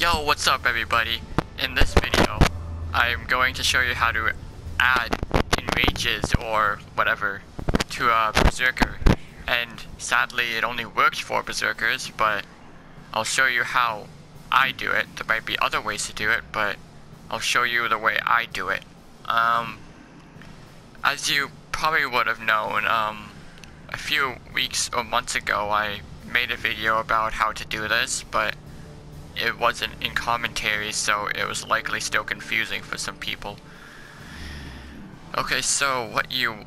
Yo, what's up everybody? In this video, I'm going to show you how to add enrages or whatever to a berserker. And sadly, it only works for berserkers, but I'll show you how I do it. There might be other ways to do it, but I'll show you the way I do it. Um, as you probably would have known, um, a few weeks or months ago, I made a video about how to do this, but it wasn't in commentary, so it was likely still confusing for some people. Okay, so what you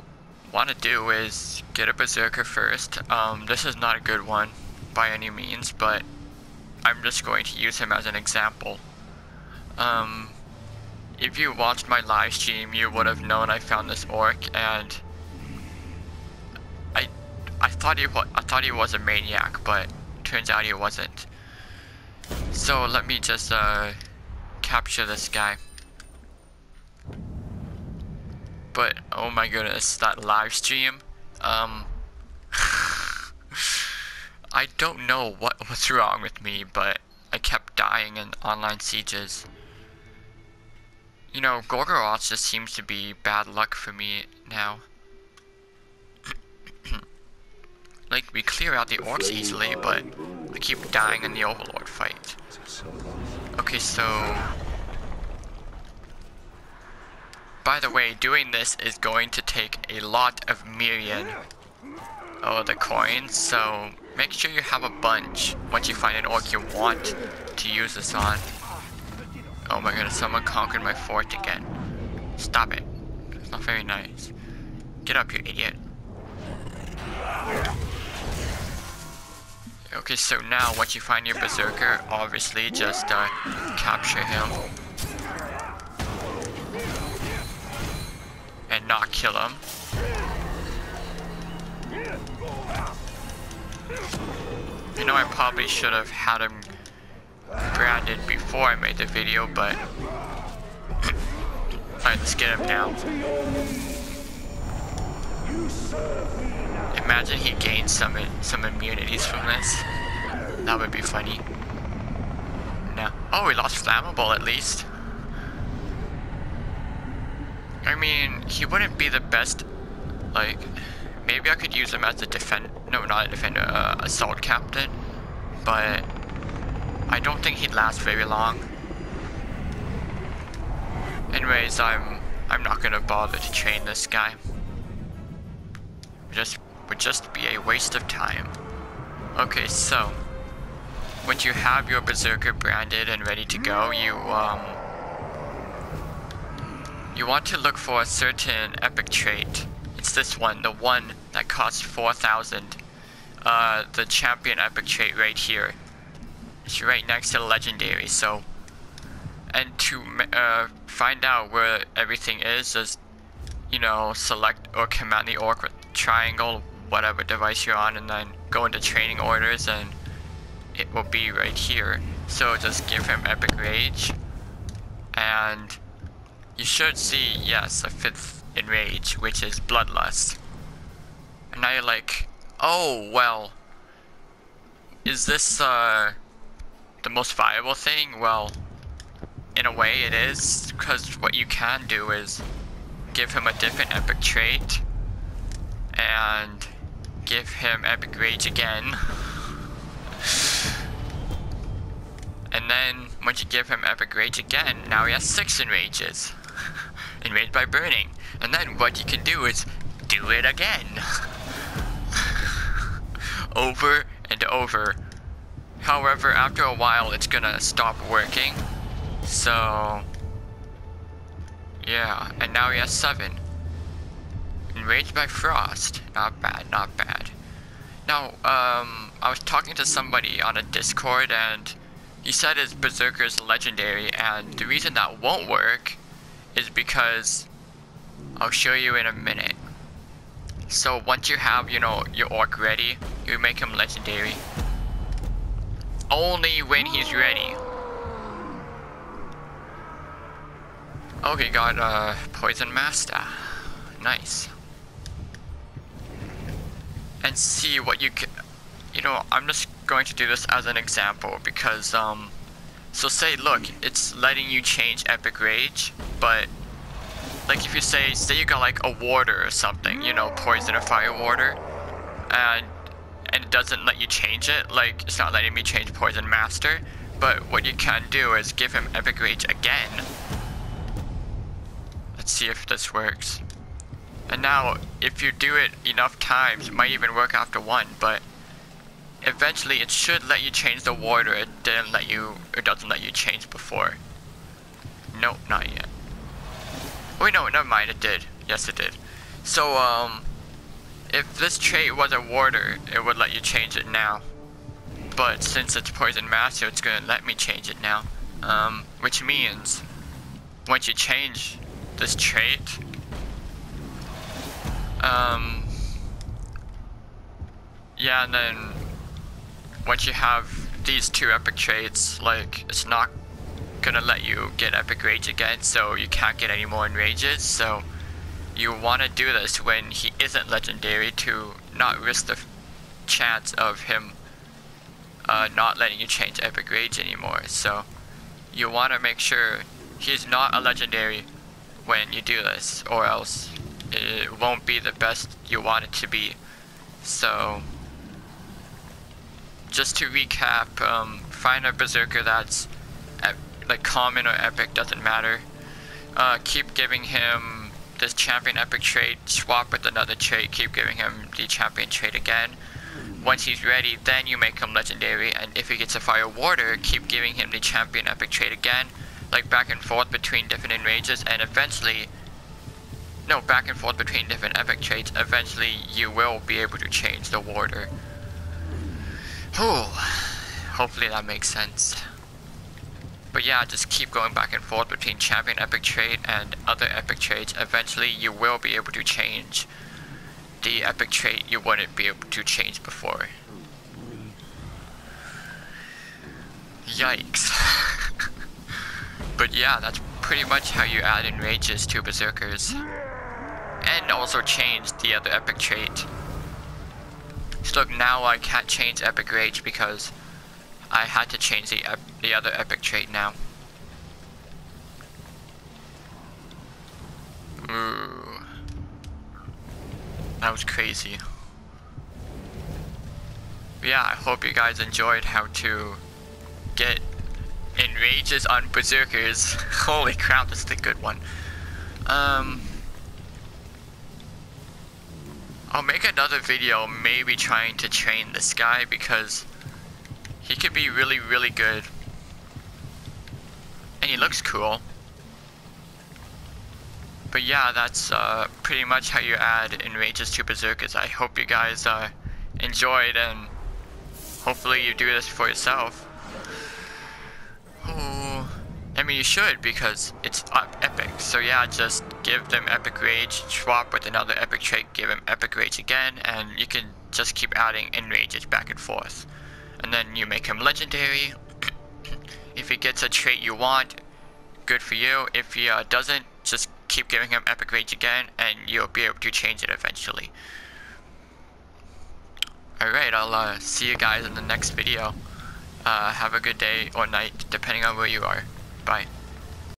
want to do is get a berserker first. Um, this is not a good one by any means, but I'm just going to use him as an example. Um, if you watched my live stream, you would have known I found this orc, and I, I thought he I thought he was a maniac, but turns out he wasn't. So let me just uh, capture this guy. But oh my goodness, that live stream. Um, I don't know what was wrong with me, but I kept dying in online sieges. You know, Gorgoroth just seems to be bad luck for me now. like, we clear out the orcs easily, but I keep dying in the Overlord fight. Okay, so... By the way, doing this is going to take a lot of Mirian. Oh, the coins, so make sure you have a bunch once you find an orc you want to use this on. Oh my goodness, someone conquered my fort again. Stop it. It's not very nice. Get up, you idiot. Okay, so now once you find your berserker, obviously just uh, capture him. And not kill him. You know, I probably should have had him branded before I made the video, but... Alright, let's get him down. Imagine he gained some some immunities from this. That would be funny. No. Oh, we lost flammable at least. I mean, he wouldn't be the best, like, maybe I could use him as a defend, no, not a defender, uh, assault captain, but I don't think he'd last very long. Anyways, I'm, I'm not gonna bother to train this guy. Just would just be a waste of time. Okay, so once you have your berserker branded and ready to go, you um you want to look for a certain epic trait. It's this one, the one that costs 4,000. Uh, the champion epic trait right here. It's right next to the legendary, so... And to uh, find out where everything is, just, you know, select or command the orc with triangle, whatever device you're on, and then go into training orders, and it will be right here. So just give him Epic Rage, and you should see, yes, a fifth enrage, which is Bloodlust. And now you're like, oh, well, is this uh, the most viable thing? Well, in a way it is, because what you can do is give him a different epic trait, and give him epic rage again. and then, once you give him epic rage again, now he has six enrages. Enraged by burning. And then what you can do is do it again. over and over. However, after a while, it's gonna stop working. So, yeah, and now he has seven. Enraged by Frost. Not bad, not bad. Now, um, I was talking to somebody on a Discord and he said his Berserker is legendary and the reason that won't work is because I'll show you in a minute. So once you have, you know, your orc ready, you make him legendary. Only when he's ready. Okay, got a uh, Poison Master. Nice and see what you can, you know, I'm just going to do this as an example because, um, So say, look, it's letting you change Epic Rage, but like if you say, say you got like a warder or something, you know, poison or fire warder, and and it doesn't let you change it, like it's not letting me change poison master, but what you can do is give him epic rage again. Let's see if this works. And now, if you do it enough times, it might even work after one, but eventually it should let you change the warder. It didn't let you, it doesn't let you change before. Nope, not yet. Wait, no, never mind, it did. Yes, it did. So, um, if this trait was a warder, it would let you change it now. But since it's poison master, it's gonna let me change it now. Um, which means, once you change this trait, um, yeah, and then once you have these two epic traits, like, it's not gonna let you get epic rage again, so you can't get any more enrages, so you want to do this when he isn't legendary to not risk the chance of him uh, not letting you change epic rage anymore, so you want to make sure he's not a legendary when you do this, or else it won't be the best you want it to be. So, just to recap, um, find a berserker that's like common or epic, doesn't matter. Uh, keep giving him this champion epic trait, swap with another trait, keep giving him the champion trait again. Once he's ready, then you make him legendary, and if he gets a fire warder, keep giving him the champion epic trait again, like back and forth between different enrages, and eventually, no, back and forth between different epic traits, eventually you will be able to change the warder. Whew. Hopefully that makes sense. But yeah, just keep going back and forth between champion epic trait and other epic traits. Eventually you will be able to change the epic trait you wouldn't be able to change before. Yikes. but yeah, that's pretty much how you add enrages to berserkers. And also change the other epic trait. So look, now I can't change epic rage because I had to change the, the other epic trait now. Ooh. That was crazy. Yeah, I hope you guys enjoyed how to get enrages on berserkers. Holy crap, this is a good one. Um, I'll make another video maybe trying to train this guy because he could be really, really good. And he looks cool. But yeah, that's uh, pretty much how you add Enrages to Berserkers. I hope you guys uh, enjoyed and hopefully you do this for yourself. I mean you should because it's epic. So yeah, just give them Epic Rage, swap with another Epic trait, give them Epic Rage again, and you can just keep adding Enrages back and forth and then you make him legendary. if he gets a trait you want, good for you. If he uh, doesn't, just keep giving him epic rage again, and you'll be able to change it eventually. Alright, I'll uh, see you guys in the next video. Uh, have a good day or night, depending on where you are. Bye.